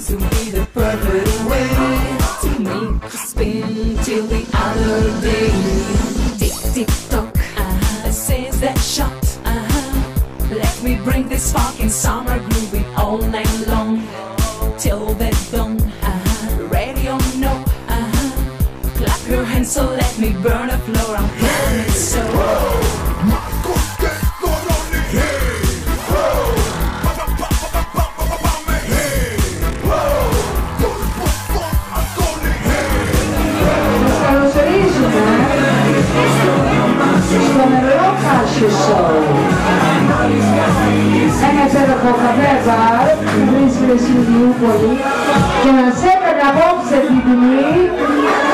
seems to be the perfect way to make you spin till the other day. Tick tick tock, uh-huh. since that shot, uh-huh. let me bring this fucking summer groovy all night long till the dawn. Uh-huh. Ready or no, uh-huh. clap your hands so let me burn Ένα υπέροχο καφέ μπαρ που βρίσκεται στην Ιούπολη και μας έκανε απόψε την τιμή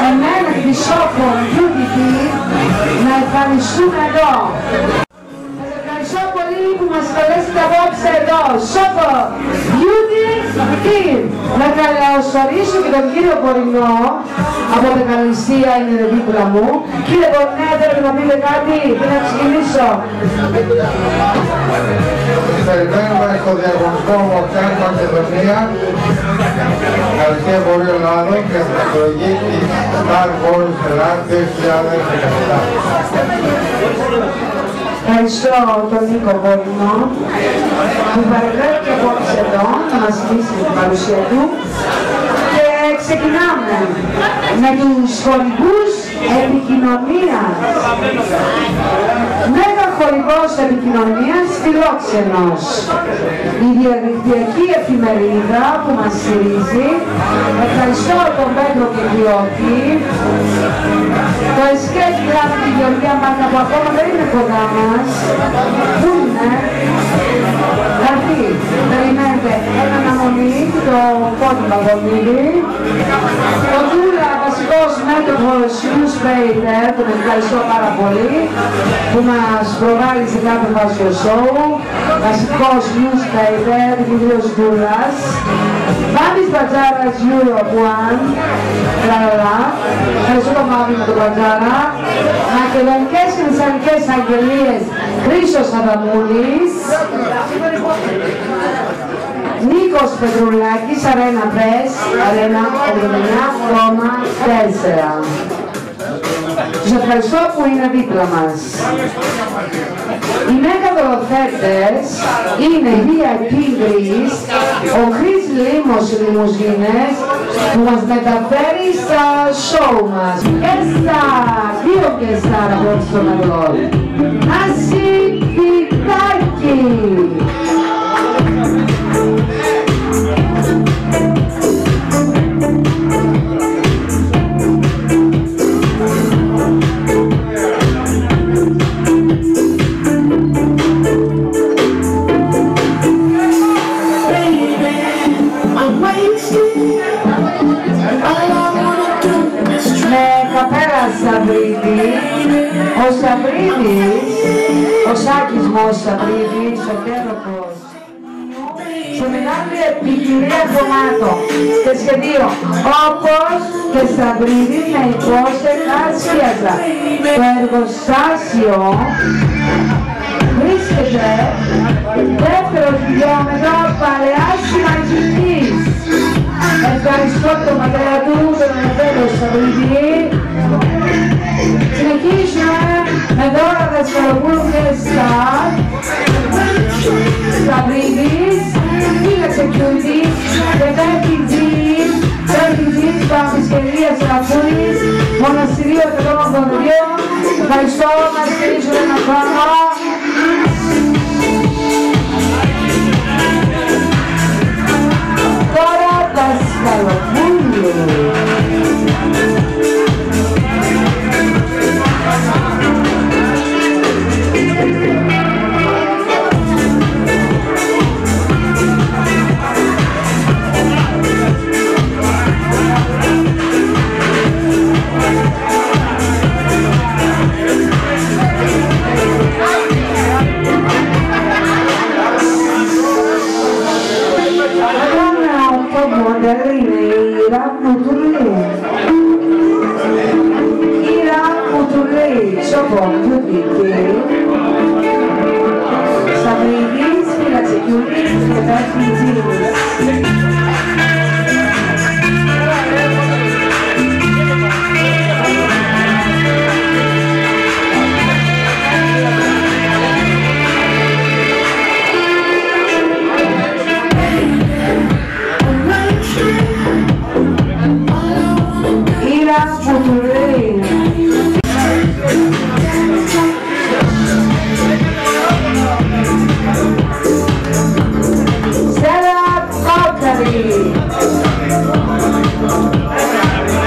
εμένα τη Σόκο UDP να ευχαριστούμε εδώ. Σας ευχαριστώ πολύ που μας καλέσετε απόψε εδώ. Σόκο UDP. Να καλωσορίσω και τον κύριο Κορινό από την Καλυσία είναι δίπλα μου. Κύριε Κορινέ, θέλετε να πείτε κάτι, πριν να ξεκινήσω; Περιμένουμε στο διαγωνισμό Μορφιάν Μακεδονία Γαλλική Βορείο Ελλάδο και στην εκλογή της Star Wars Ελλάδα 2017. Ευχαριστώ τον Νίκο Κορινό που παρευρέθηκε απόψε εδώ να μας μιλήσει την παρουσία του και ξεκινάμε με τους χορηγούς επικοινωνίας. Μέγα χορηγός επικοινωνίας φιλόξενος. Η διαδικτυακή εφημερίδα που μας στηρίζει. Ευχαριστώ τον Πέτρο Κεκιώτη. Το Escape Club τη Γεωργία Μάρκα που ακόμα δεν είναι κοντά μας. Πού είναι; Θα έρθει. Περιμένετε. Ένα αναμονή το πόδι Παγωνίδη. Ο Τούλα, βασικός μέτωπος newspaper, τον ευχαριστώ πάρα πολύ, που μας προβάλλει σε κάθε φάσιο σοου. Βασικός newspaper, Δημήτριος Τούλας. Μάμις Μπατζάρας Europe One, λαλαλα. Ευχαριστώ τον Μάμι με τον Μπατζάρα. Μακεδονικές και Μεσσανικές Αγγελίες, Χρήστος Αδαμούλης. Νίκος Πετρουλάκης, Αρένα Πρες, Αρένα 89,4. Τους ευχαριστώ που είναι δίπλα μας. Οι μέγα δωροθέτες είναι η VIP Greece, ο Chris Λίμος Λιμουζίνες που μας μεταφέρει στα show μας. Και στα δύο και στα από στο μέλλον. Νάση Πιτάκη. Ο Σαβρίδης, ο Σάκης μου ο Σαβρίδης, ο τέροχος, σε μεγάλη ποικιλία χρωμάτων και σχεδίων, όπως και Σαβρίδη με υπόσεχα σκίαζα. Το εργοστάσιο βρίσκεται δεύτερος χιλιόμετρο παλαιάς συμμαχικής. Ευχαριστώ τον πατέρα του, τον Ανατέλο Σαββίδη. Συνεχίζουμε με δώρα Δασκαλοπούλου και Σταρ. Σαββίδης, Φίλα Security, και Μπέρκι Τζιν, Μπέρκι Τζιν, Παμπισκελίας Ραφούνης, Μοναστηρίο 182. Ευχαριστώ, μας στηρίζουν ένα χρόνο. Τώρα Δασκαλοπούλου. será futuro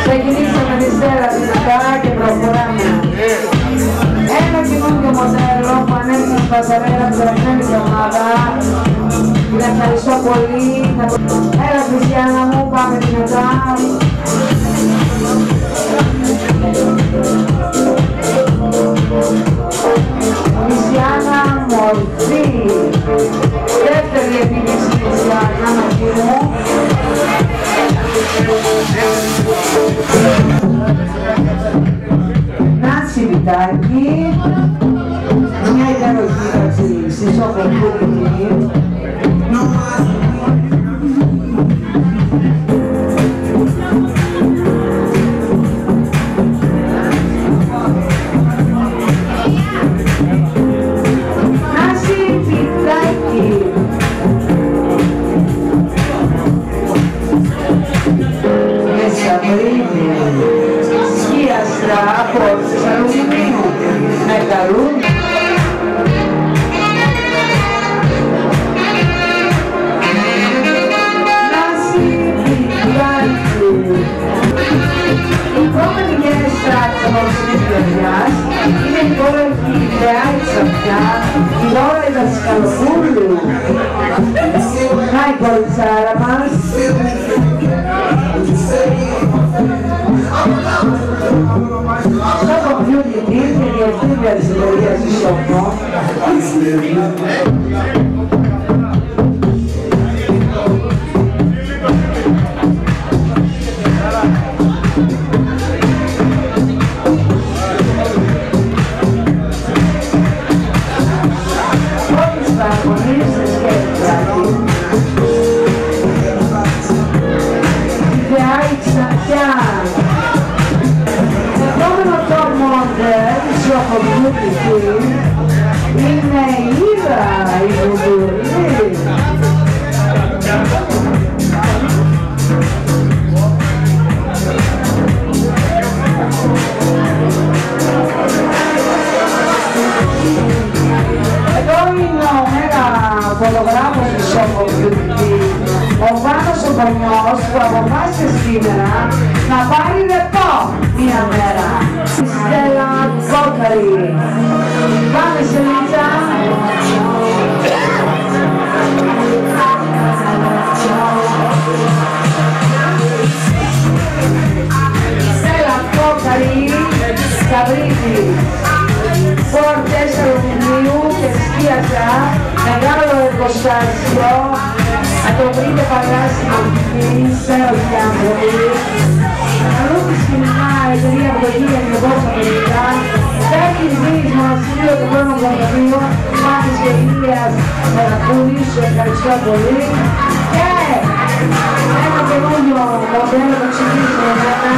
Ξεκινήσαμε τη σέρα δυνατά και προχωράμε. Ένα καινούργιο μοντέλο που ανέβηκε στην Πασαρέλα την περασμένη εβδομάδα. Την ευχαριστώ πολύ. Έλα Χριστιανά μου, πάμε δυνατά. Σοκοπούλη. Νάση Βιτάκη. Μέσα βρήκε σκίαστρα από Θεσσαλονίκη με καλούν η ιδεά η Σοφιά, η δώρα η Δασκαλοπούλου. Να η κοριτσάρα μας. Στο κομπιούτερ και της Σοφομπιούτικη είναι η Ήρα η Βουδουρή. Εδώ είναι ο μέγα φωτογράφος της Σόκο Beauty, ο Βάνος ο Osvaldo Sobagnolo sua papà si esprimerà, ma pari del po' mi amerà. Stella Coccari, vale Stella Coccari, Cabriti, Forte Salone. Και σκίασα, μεγάλο εργοστάσιο, να το βρείτε παράσιμο εκεί, υπέροχοι άνθρωποι. Καλούν τη σκηνικά εταιρεία από το 1950, Τέχνη Δής Μοναστηρίο του Χρόνου Γραφείου, Μάθης και Ηλίας Μερακούνης, σου ευχαριστώ πολύ. Και ένα καινούριο μοντέλο που ξεκινήσουμε μετά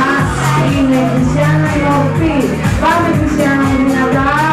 είναι η Χριστιανά η Ορφή. Πάμε Χριστιανά μου δυνατά,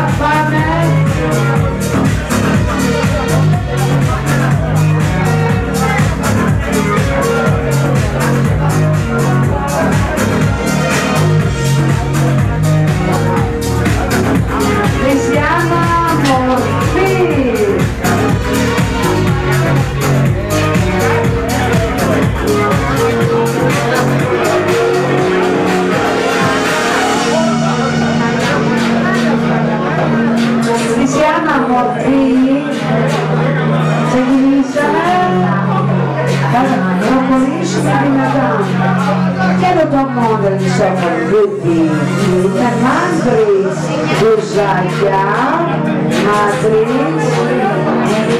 το το μόντερ της Σοφρονίτη με μάντρις μπουζάκια, μάντρις,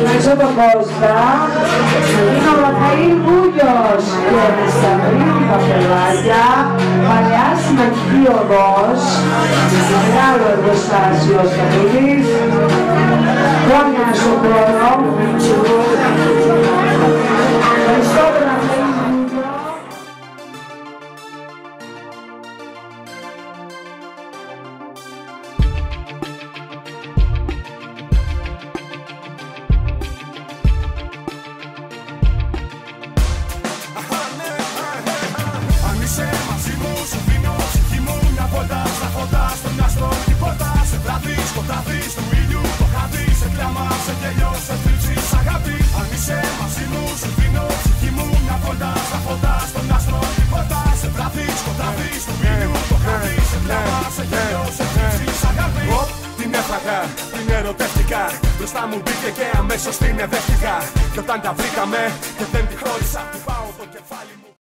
μέσα το Κώστα, είναι ο Ραφαήλ Βούλιος και με σταυρίνη καπελάκια, παλιά σημαντική οδός, μεγάλο εργοστάσιο Σταυρίνης, χρόνια στον τελειώσω θλίψη αγάπη Αν είσαι μαζί μου σου δίνω ψυχή μου Μια βόλτα στα φώτα στον άστρο τίποτα Σε βράδυ σκοτάδι στο πίνιου το χάδι Σε κλάμα σε γέλιο σε θλίψη αγάπη την έφαγα, την ερωτεύτηκα Μπροστά μου μπήκε και αμέσως την εδέχτηκα Και όταν τα βρήκαμε και δεν τη χώρισα Του πάω το